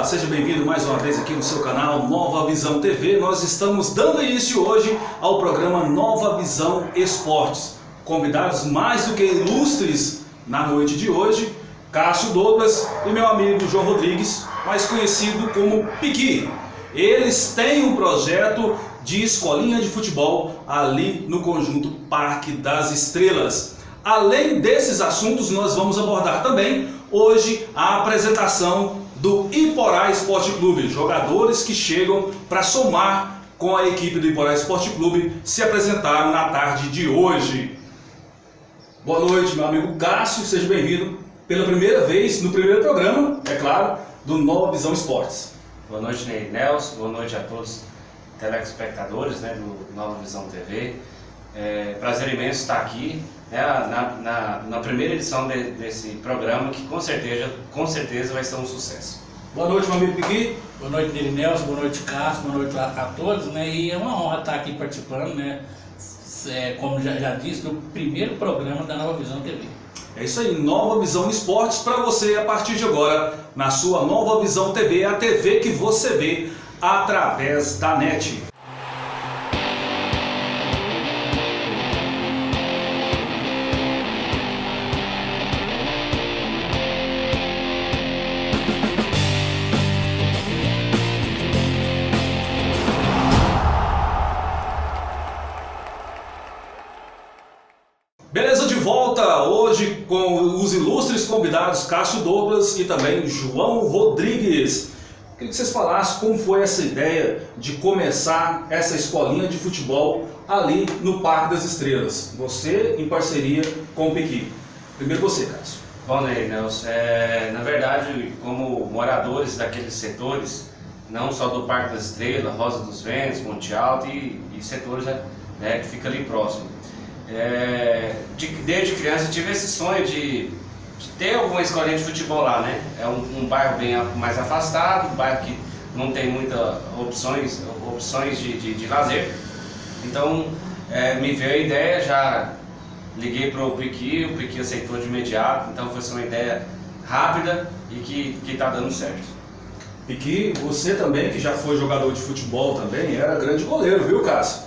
Olá, seja bem-vindo mais uma vez aqui no seu canal Nova Visão TV. Nós estamos dando início hoje ao programa Nova Visão Esportes. Convidados mais do que ilustres na noite de hoje, Cássio Douglas e meu amigo João Rodrigues, mais conhecido como Piqui. Eles têm um projeto de escolinha de futebol ali no conjunto Parque das Estrelas. Além desses assuntos, nós vamos abordar também hoje a apresentação do Iporá Esporte Clube, jogadores que chegam para somar com a equipe do Iporá Esporte Clube se apresentaram na tarde de hoje. Boa noite, meu amigo Cássio, seja bem-vindo pela primeira vez no primeiro programa, é claro, do Nova Visão Esportes. Boa noite, Ney Nelson, boa noite a todos os telespectadores né, do Nova Visão TV. É, prazer imenso estar aqui né, na, na, na, primeira edição de, desse programa, que com certeza, com certeza vai ser um sucesso. Boa noite, meu amigo Piqui. Boa noite, Ney Nelson, boa noite, Cássio, boa noite a, a, todos. Né, e é uma honra estar aqui participando, né, é, como já, já disse, do primeiro programa da Nova Visão TV. É isso aí, Nova Visão Esportes para você a partir de agora, na sua Nova Visão TV, a TV que você vê através da net. Volta hoje com os ilustres convidados Cássio Douglas e também João Rodrigues. Queria que vocês falassem como foi essa ideia de começar essa escolinha de futebol ali no Parque das Estrelas. Você em parceria com o Piqui. Primeiro você, Cássio. Bom, Ney Nelson, é, na verdade, como moradores daqueles setores, não só do Parque das Estrelas, Rosa dos Ventos, Monte Alto e, e setores né, que fica ali próximo. É, de, desde criança tive esse sonho de ter alguma escolinha de futebol lá, né? É um, um bairro bem mais afastado, um bairro que não tem muitas opções, opções de, de, de lazer. Então é, me veio a ideia, já liguei para o Piqui, o Piqui aceitou de imediato, então foi uma ideia rápida e que está dando certo. Piqui, você também, que já foi jogador de futebol também, era grande goleiro, viu, Cássio?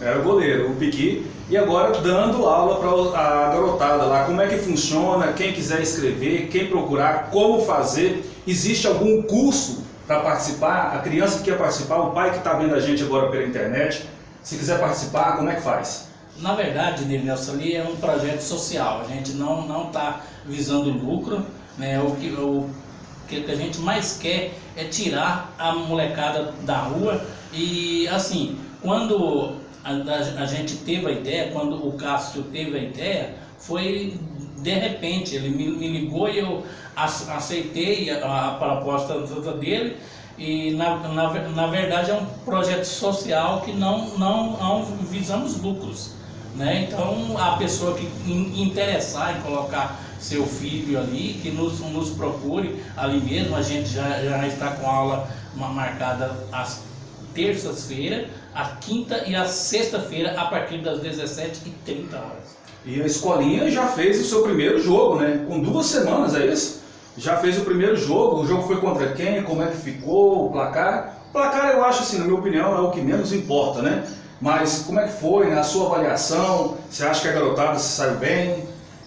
Era goleiro, o Piqui e agora dando aula para a garotada lá, como é que funciona, quem quiser escrever, quem procurar, como fazer, existe algum curso para participar, a criança que quer participar, o pai que está vendo a gente agora pela internet, se quiser participar, como é que faz? Na verdade, Nelson, ali é um projeto social, a gente não não está visando lucro, né? o, que, o que a gente mais quer é tirar a molecada da rua e assim, quando a, a, a, gente teve a ideia, quando o Cássio teve a ideia, foi de repente, ele me, me ligou e eu aceitei a, a proposta dele e na, na, na, verdade é um projeto social que não, não, não visamos lucros. Né? Então a pessoa que interessar em colocar seu filho ali, que nos, nos procure ali mesmo, a gente já, já está com aula marcada às terças-feiras, a quinta e a sexta-feira, a partir das 17h30 horas. E a escolinha já fez o seu primeiro jogo, né? Com duas semanas, é isso? Já fez o primeiro jogo, o jogo foi contra quem, como é que ficou, o placar. O placar eu acho assim, na minha opinião, é o que menos importa, né? Mas como é que foi, né? sua avaliação? Você acha que a garotada se saiu bem?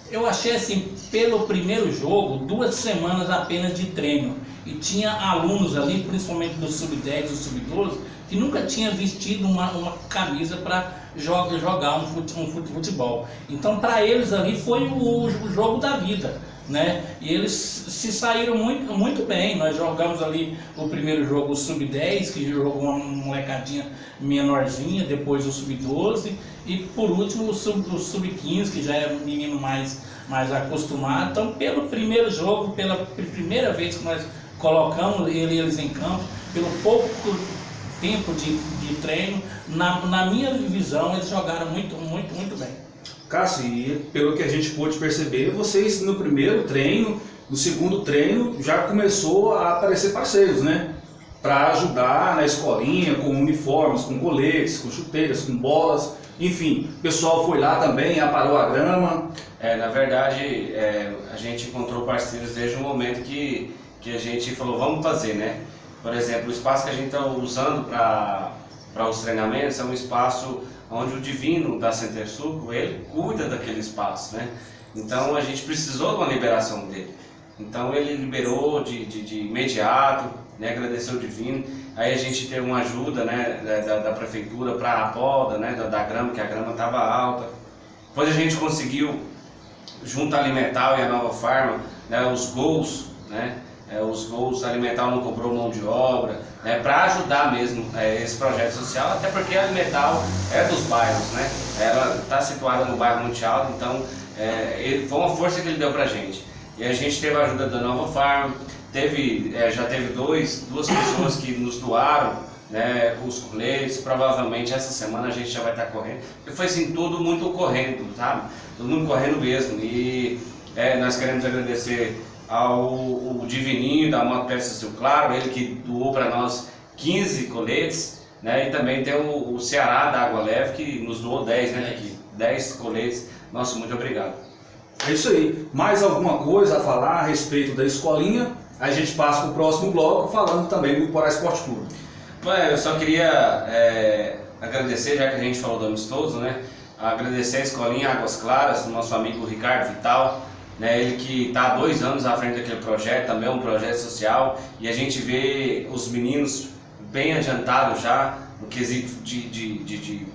Eu achei assim, pelo primeiro jogo, duas semanas apenas de treino. E tinha alunos ali, principalmente do sub-10 e do sub-12, que nunca tinha vestido uma, uma camisa para jogar, jogar um, fute, um futebol. Então, para eles ali foi o, o, jogo da vida. Né? E eles se saíram muito, muito bem. Nós jogamos ali o primeiro jogo, o Sub-10, que jogou uma molecadinha menorzinha, depois o Sub-12, e por último o Sub-15, Sub que já é um menino mais, mais acostumado. Então, pelo primeiro jogo, pela primeira vez que nós colocamos ele, eles em campo, pelo pouco tempo de, de treino, na, na minha visão, eles jogaram muito, muito, muito bem. Cássio, e pelo que a gente pôde perceber, vocês no primeiro treino, no segundo treino, já começou a aparecer parceiros, né? Para ajudar na escolinha, com uniformes, com coletes, com chuteiras, com bolas. Enfim, o pessoal foi lá também, aparou a grama. É, na verdade, é, a gente encontrou parceiros desde o momento que que a gente falou, vamos fazer, né? Por exemplo, o espaço que a gente está usando para os treinamentos é um espaço onde o divino da Center Suco, ele cuida daquele espaço, né? Então a gente precisou de uma liberação dele. Então ele liberou de, de, de imediato, né? agradeceu o divino. Aí a gente teve uma ajuda né? da, da prefeitura para a poda né? Da, da, grama, que a grama estava alta. Depois a gente conseguiu, junto à Alimental e a Nova Farma, né? os gols, né? É, os gols Alimental não cobrou mão de obra, né? para ajudar mesmo é, esse projeto social, até porque a Alimental é dos bairros, né? ela está situada no bairro Monte Alto, então é, ele, foi uma força que ele deu para a gente. E a gente teve a ajuda da Nova Farm, teve, é, já teve dois, duas pessoas que nos doaram né, os coletes, provavelmente essa semana a gente já vai estar correndo. E foi assim, tudo muito correndo, sabe? Todo mundo correndo mesmo. E é, nós queremos agradecer ao o Divininho da Moto Peças Sil Claro, ele que doou para nós 15 coletes, né? E também tem o, o Ceará da Água Leve que nos doou 10, né? 10 coletes. Nossa, muito obrigado. É isso aí. Mais alguma coisa a falar a respeito da escolinha? A gente passa para o próximo bloco falando também do Porá Esporte Clube. Bom, eu só queria é, agradecer, já que a gente falou do amistoso, né? Agradecer a escolinha Águas Claras, do nosso amigo Ricardo Vital, né? Ele que está há dois anos à frente daquele projeto, também é um projeto social, e a gente vê os meninos bem adiantados já no quesito de, de, de, de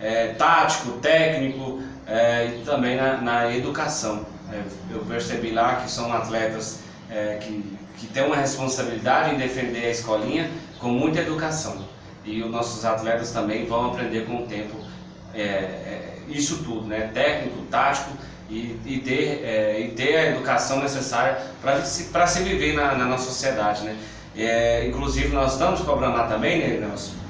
é, tático, técnico, é, e também na, na educação. É, eu percebi lá que são atletas é, que, que têm uma responsabilidade em defender a escolinha com muita educação. E os nossos atletas também vão aprender com o tempo é, é, isso tudo, né? técnico, tático e, e, ter, é, e ter a educação necessária para se, se viver na, na nossa sociedade. Né? inclusive nós estamos cobrando lá também, né, Nelson?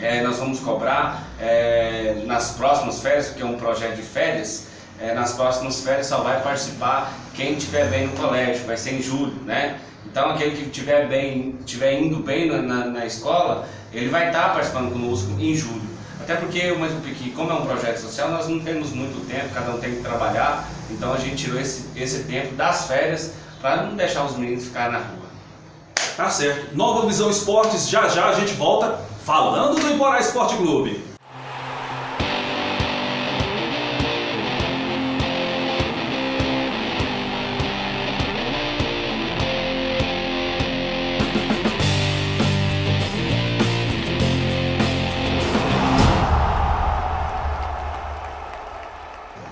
é, nós vamos cobrar é, nas próximas férias, porque é um projeto de férias, é, nas próximas férias só vai participar quem estiver bem no colégio, vai ser em julho, né? Então aquele que estiver bem, estiver indo bem na, na, na, escola, ele vai estar participando conosco em julho. Até porque o mesmo Piqui, como é um projeto social, nós não temos muito tempo, cada um tem que trabalhar, então a gente tirou esse, esse tempo das férias para não deixar os meninos ficar na rua. Tá certo. Nova Visão Esportes, já já a gente volta falando do Iporá Esporte Clube.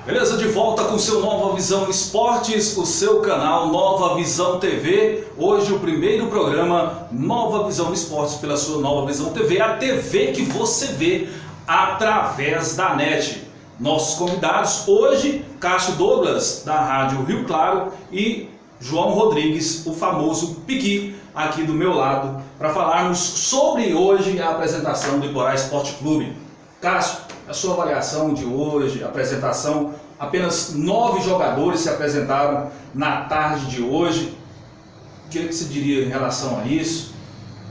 Beleza, de volta com seu Nova Visão Esportes, o seu canal Nova Visão TV. Hoje o primeiro programa Nova Visão Esportes pela sua Nova Visão TV, a TV que você vê através da net. Nossos convidados hoje, Cássio Douglas da Rádio Rio Claro e João Rodrigues, o famoso Piqui, aqui do meu lado, para falarmos sobre hoje a apresentação do Iporá Esporte Clube. Cássio, a sua avaliação de hoje, apresentação, apenas nove jogadores se apresentaram na tarde de hoje. O que, é você diria em relação a isso?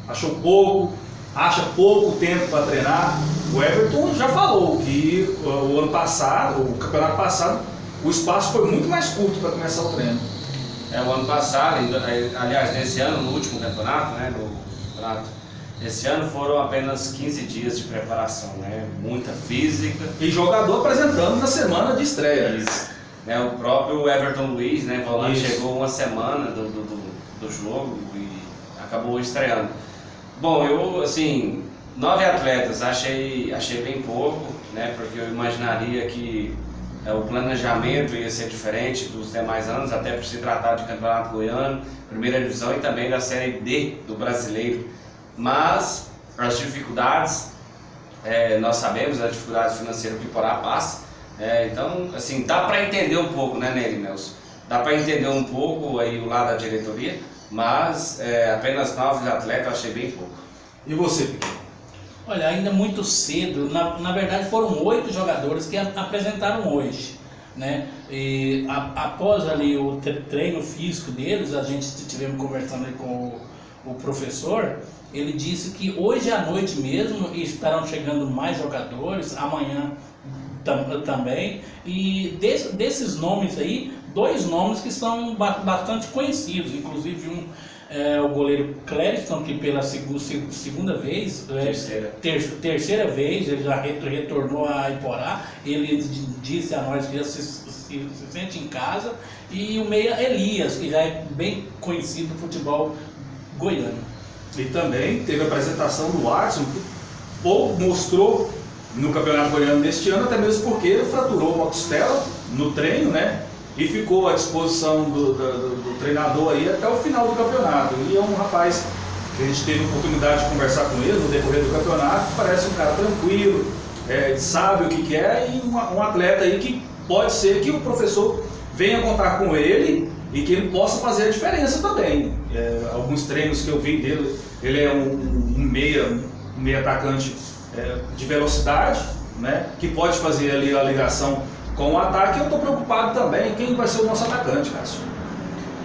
Achou pouco? Acha pouco tempo para treinar? O Everton já falou que o ano passado, o campeonato passado, o espaço foi muito mais curto para começar o treino. É, o ano passado, aliás, nesse ano, no último campeonato, né, no campeonato esse ano foram apenas 15 dias de preparação, né? Muita física. E jogador apresentando na semana de estreia. Isso. Né, o próprio Everton Luiz, né, volante, Isso. chegou uma semana do, do, do, do jogo e acabou estreando. Bom, eu, assim, nove atletas, achei, achei bem pouco, né, porque eu imaginaria que é, o planejamento ia ser diferente dos demais anos, até por se tratar de campeonato goiano, primeira divisão e também da Série D do brasileiro. Mas as dificuldades, é, nós sabemos a dificuldade financeira que o Iporá passa. É, então, assim, dá para entender um pouco, né, Nery Nelson? Dá para entender um pouco aí o lado da diretoria, mas é, apenas nove atletas eu achei bem pouco. E você, Piquet? Olha, ainda muito cedo, na, na verdade foram oito jogadores que a, apresentaram hoje. Né? E a, após ali o treino físico deles, a gente tivemos conversando com o, o professor, ele disse que hoje à noite mesmo estarão chegando mais jogadores, amanhã tam, também. E desse, desses nomes aí, dois nomes que são bastante conhecidos, inclusive um é, o goleiro Clériston, que pela seg segunda vez, é, terceira. Ter terceira vez, ele já retornou a Iporá, ele disse a nós que se, se, se, sente em casa, e o meia Elias, que já é bem conhecido no futebol goiano. E também teve a apresentação do Watson, que pouco mostrou no Campeonato Goiano deste ano, até mesmo porque fraturou uma costela no treino, né? e ficou à disposição do, do, do, treinador aí até o final do campeonato. E é um rapaz que a gente teve a oportunidade de conversar com ele no decorrer do campeonato, parece um cara tranquilo, é, sabe o que quer e um atleta aí que pode ser que o professor venha contar com ele e que ele possa fazer a diferença também. É, alguns treinos que eu vi dele, ele é um, um meia, um meia atacante é, de velocidade, né, que pode fazer ali a ligação com o ataque, eu estou preocupado também quem vai ser o nosso atacante, Cássio.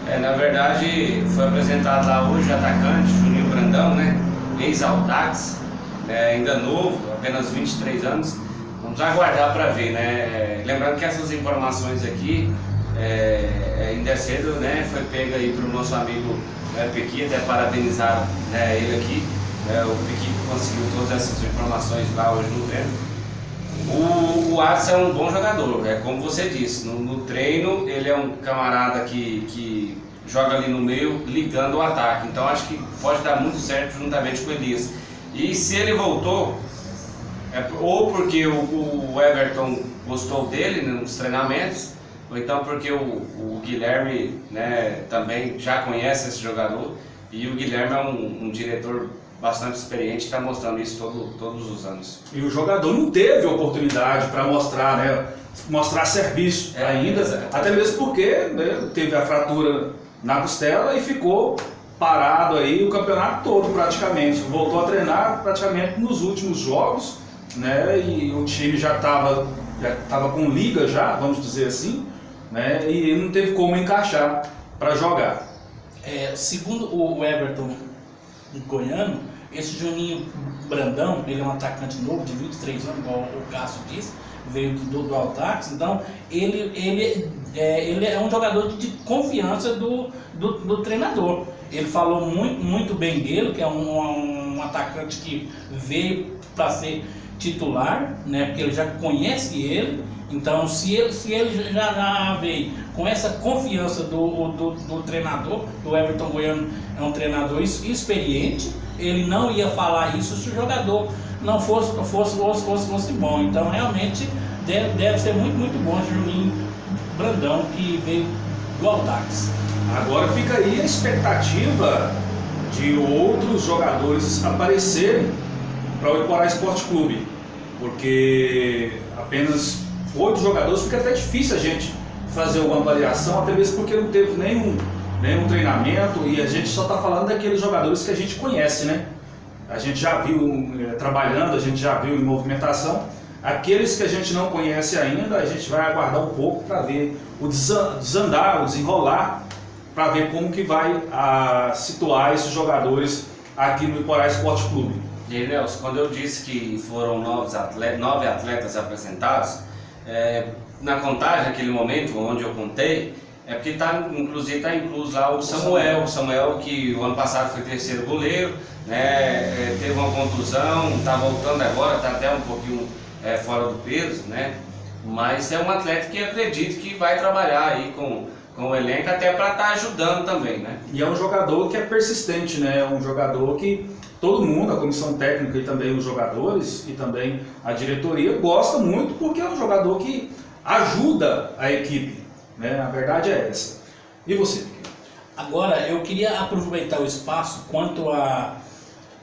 É, na verdade, foi apresentado lá hoje o atacante, Juninho Brandão, né? Ex-Aldax, né? ainda novo, apenas 23 anos. Vamos aguardar para ver, né? É, lembrando que essas informações aqui, é, é ainda é cedo, né? Foi pega aí para o nosso amigo né, Pequi, até parabenizar né, ele aqui. Né, o Pequi conseguiu todas essas informações lá hoje no treino. O, o Alisson é um bom jogador, é como você disse, no, no, treino ele é um camarada que, que joga ali no meio ligando o ataque, então acho que pode dar muito certo juntamente com o Elias. E se ele voltou, é, ou porque o, o Everton gostou dele nos treinamentos, ou então porque o, o Guilherme né, também já conhece esse jogador, e o Guilherme é um, um diretor bastante experiente está mostrando isso todo, todos os anos. E o jogador não teve oportunidade para mostrar, né, mostrar serviço é, ainda, até mesmo porque né, teve a fratura na costela e ficou parado aí o campeonato todo praticamente. Voltou a treinar praticamente nos últimos jogos, né, e o time já estava já tava com liga já, vamos dizer assim, né, e não teve como encaixar para jogar. É, segundo o Everton goiano, esse Juninho Brandão, ele é um atacante novo, de 23 anos, igual o Cássio disse, veio do, do Altax, então ele, ele, é, ele é um jogador de confiança do, do, do, treinador. Ele falou muito, muito bem dele, que é um, um atacante que veio para ser titular, né, porque ele já conhece ele, então se ele, se ele já, já veio com essa confiança do, do, do treinador, do Everton Goiano é um treinador experiente, ele não ia falar isso se o jogador não fosse, fosse, fosse, fosse, fosse bom. Então, realmente, deve, deve ser muito, muito bom esse Juninho Brandão que veio do Aldax. Agora fica aí a expectativa de outros jogadores aparecerem para o Iporá Esporte Clube, porque apenas oito jogadores fica até difícil a gente fazer uma avaliação, até mesmo porque não teve nenhum nenhum treinamento e a gente só está falando daqueles jogadores que a gente conhece, né? A gente já viu é, trabalhando, a gente já viu em movimentação. Aqueles que a gente não conhece ainda, a gente vai aguardar um pouco para ver o desandar, o desenrolar, para ver como que vai a, situar esses jogadores aqui no Iporá Esporte Clube. E Nelson, quando eu disse que foram nove atletas, nove atletas apresentados, é, na contagem, naquele momento onde eu contei, é porque tá, inclusive está incluso lá o Samuel, o Samuel que o ano passado foi terceiro goleiro, né, é, teve uma contusão, está voltando agora, está até um pouquinho é, fora do peso, né? Mas é um atleta que acredito que vai trabalhar aí com, com o elenco até para estar tá ajudando também, né? E é um jogador que é persistente, né? É um jogador que todo mundo, a comissão técnica e também os jogadores e também a diretoria gosta muito porque é um jogador que ajuda a equipe. Né? A verdade é essa. E você? Agora, eu queria aproveitar o espaço quanto a.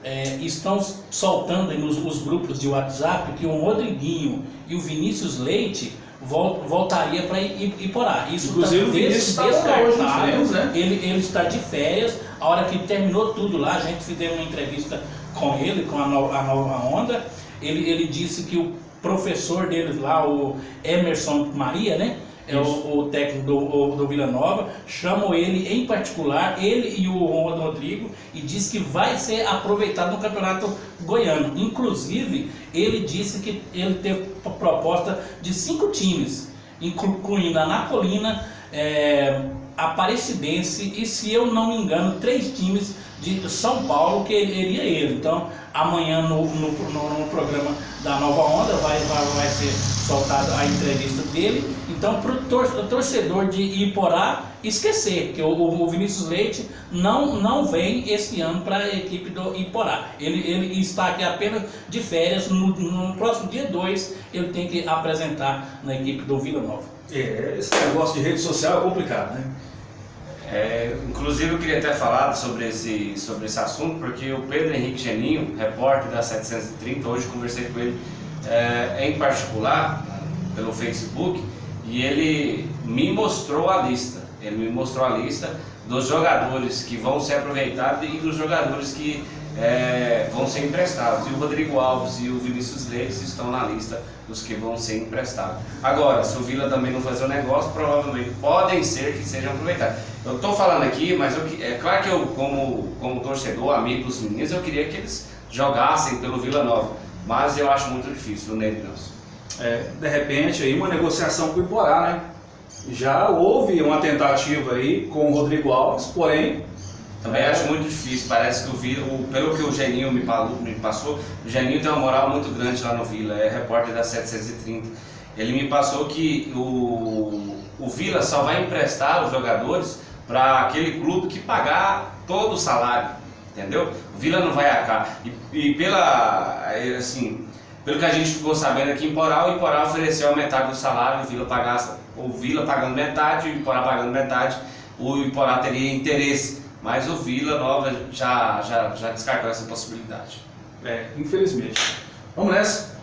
É, estão soltando nos os grupos de WhatsApp que o Rodriguinho e o Vinícius Leite voltaria para Iporá. Isso Inclusive, tá está descartado. Hoje, né? ele, ele está de férias. A hora que terminou tudo lá, a gente fez uma entrevista com ele, com a nova, a nova onda. Ele, ele disse que o professor dele lá, o Emerson Maria, né? é o, o, técnico do, do Vila Nova, chamam ele em particular, ele e o Rodrigo, e diz que vai ser aproveitado no campeonato goiano. Inclusive, ele disse que ele teve proposta de cinco times, incluindo a Napolina, é, Aparecidense e, se eu não me engano, três times de São Paulo que iria ele. Então, amanhã no, no, no, no programa da Nova Onda vai, vai, vai ser soltada a entrevista dele. Então, para o torcedor de Iporá esquecer que o, o, Vinícius Leite não, não vem esse ano para a equipe do Iporá. Ele, ele está aqui apenas de férias. No, no próximo dia 2, ele tem que apresentar na equipe do Vila Nova. É, esse negócio de rede social é complicado, né? É, inclusive eu queria ter falado sobre esse, sobre esse assunto, porque o Pedro Henrique Geninho, repórter da 730, hoje conversei com ele é, em particular, pelo Facebook, e ele me mostrou a lista. Ele me mostrou a lista dos jogadores que vão ser aproveitados e dos jogadores que é, vão ser emprestados. E o Rodrigo Alves e o Vinícius Leite estão na lista dos que vão ser emprestados. Agora, se o Vila também não fazer o negócio, provavelmente podem ser que sejam aproveitados. Eu estou falando aqui, mas eu, é claro que eu, como, como torcedor, amigo dos meninos, eu queria que eles jogassem pelo Vila Nova. Mas eu acho muito difícil, Ney Nelson. É, de repente, aí uma negociação com o Iporá, né? Já houve uma tentativa aí com o Rodrigo Alves, porém também acho muito difícil. Parece que o Vila, pelo que o Geninho me, falou, me passou, o Geninho tem uma moral muito grande lá no Vila, é repórter da 730. Ele me passou que o, o Vila só vai emprestar os jogadores para aquele clube que pagar todo o salário, entendeu? O Vila não vai arcar. E, e pela, assim, pelo que a gente ficou sabendo aqui em Poral, o Poral ofereceu metade do salário, o Vila pagasse, o Vila pagando metade, o Iporá pagando metade, o Iporá teria interesse mas o Vila Nova já, já, já descartou essa possibilidade. É, infelizmente. Vamos nessa.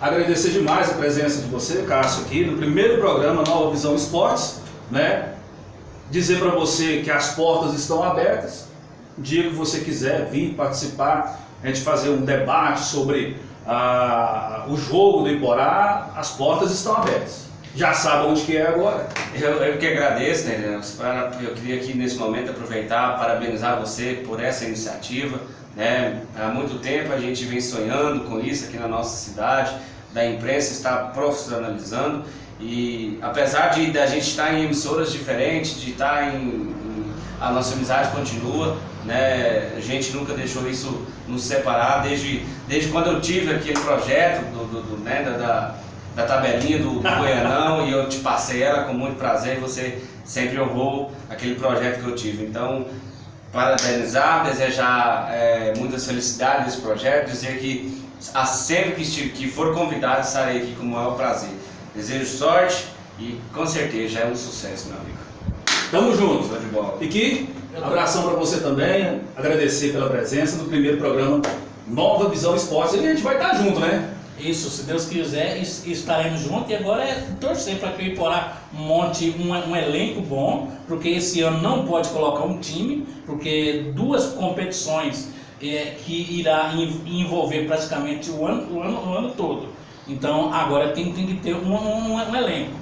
Agradecer demais a presença de você, Cássio, aqui no primeiro programa Nova Visão Esportes, né? Dizer para você que as portas estão abertas. O dia que você quiser vir participar, a gente fazer um debate sobre ah, o jogo do Iporá, as portas estão abertas já sabe onde que é agora. Eu, eu que agradeço, né, Eu queria aqui nesse momento aproveitar parabenizar você por essa iniciativa. Né? Há muito tempo a gente vem sonhando com isso aqui na nossa cidade, da imprensa estar profissionalizando e apesar de da gente estar em emissoras diferentes, de estar em, em a nossa amizade continua, né? A gente nunca deixou isso nos separar desde, desde quando eu tive aquele projeto do, do, do né, da, da da tabelinha do, do Goianão e eu te passei ela com muito prazer e você sempre honrou aquele projeto que eu tive. Então, parabenizar, desejar é, muitas felicidades nesse projeto, dizer que sempre que, que for convidado estarei aqui com o maior prazer. Desejo sorte e com certeza é um sucesso, meu amigo. Tamo junto. Show de bola. E que abração para você também, agradecer pela presença no primeiro programa Nova Visão Esportes e a gente vai estar junto, né? Isso, se Deus quiser, estaremos juntos. E agora é torcer para que o Iporá monte um, um, elenco bom, porque esse ano não pode colocar um time, porque duas competições é, que irá envolver praticamente o ano, o ano, o ano todo. Então agora tem, tem que ter um, um, um elenco.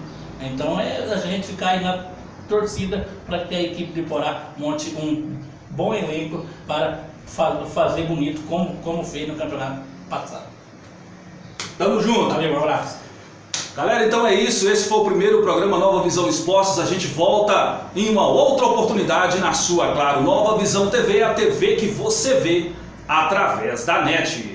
Então é a gente ficar aí na torcida para que a equipe do Iporá monte um bom elenco para fazer bonito como, como fez no campeonato passado. Tamo junto. Valeu, um abraço. Galera, então é isso. Esse foi o primeiro programa Nova Visão Esportes. A gente volta em uma outra oportunidade na sua, claro, Nova Visão TV, a TV que você vê através da net.